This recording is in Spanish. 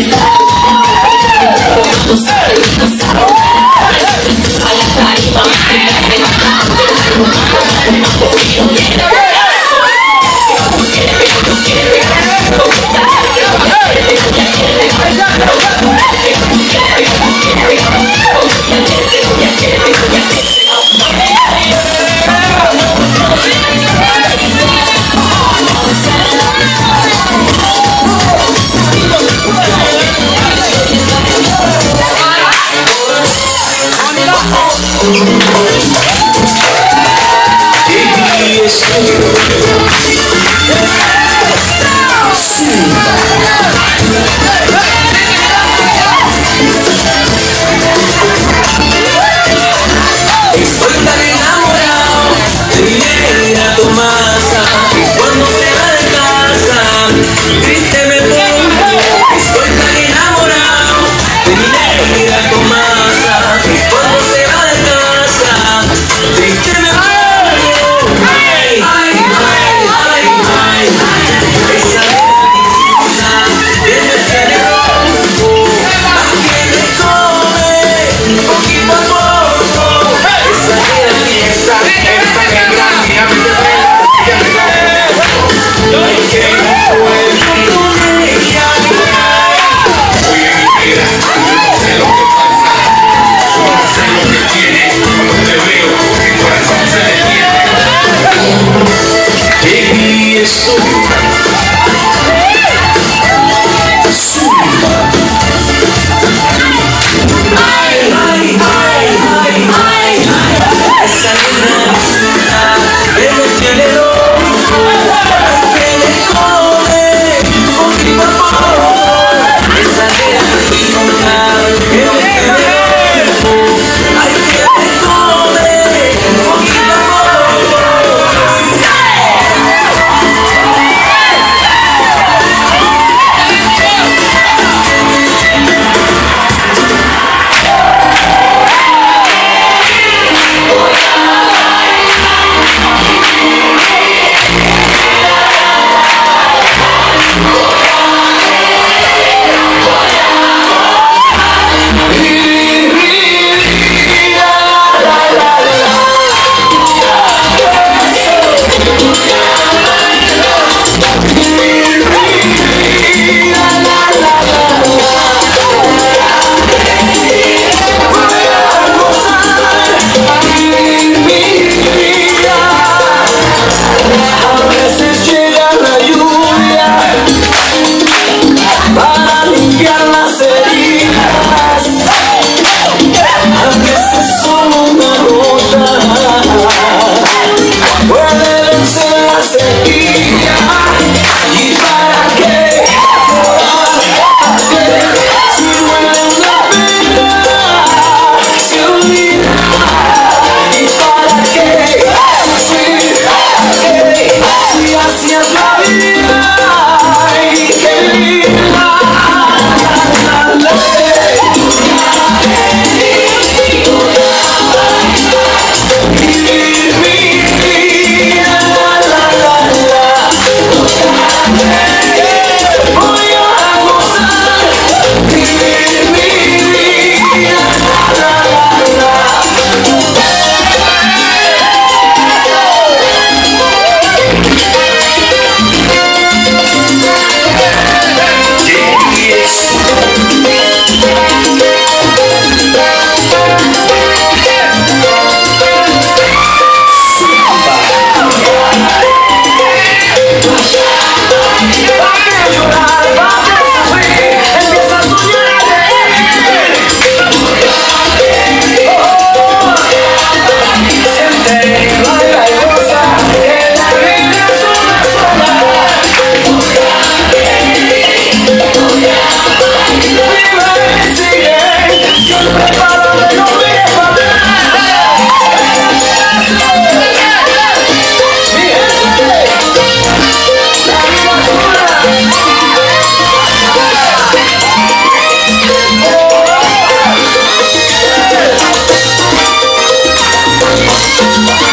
It's Estoy tan enamorado de mi vida, tu masa cuando te vas de casa triste me puso. Estoy tan enamorado de mi Tomasa Y Thank